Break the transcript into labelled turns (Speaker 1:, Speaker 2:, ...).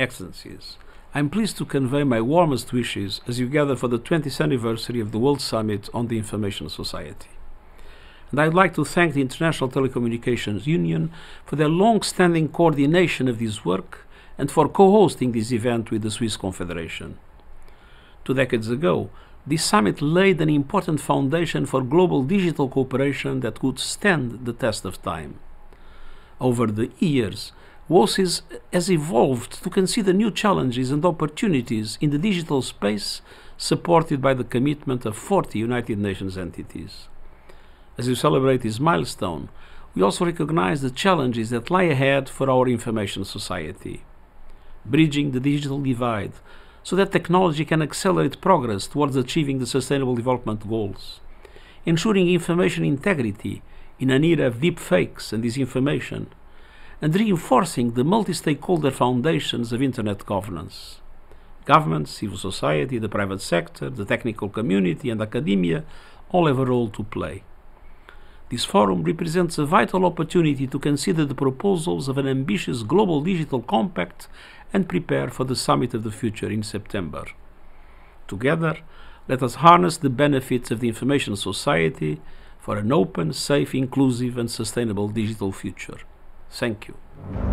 Speaker 1: Excellencies, I am pleased to convey my warmest wishes as you gather for the 20th anniversary of the World Summit on the Information Society. And I would like to thank the International Telecommunications Union for their long standing coordination of this work and for co hosting this event with the Swiss Confederation. Two decades ago, this summit laid an important foundation for global digital cooperation that could stand the test of time. Over the years, WSIS has evolved to consider new challenges and opportunities in the digital space supported by the commitment of 40 United Nations entities. As we celebrate this milestone, we also recognize the challenges that lie ahead for our information society. Bridging the digital divide so that technology can accelerate progress towards achieving the Sustainable Development Goals. Ensuring information integrity in an era of deep fakes and disinformation and reinforcing the multi stakeholder foundations of Internet governance. Governments, civil society, the private sector, the technical community, and academia all have a role to play. This forum represents a vital opportunity to consider the proposals of an ambitious global digital compact and prepare for the Summit of the Future in September. Together, let us harness the benefits of the information society for an open, safe, inclusive, and sustainable digital future. Thank you.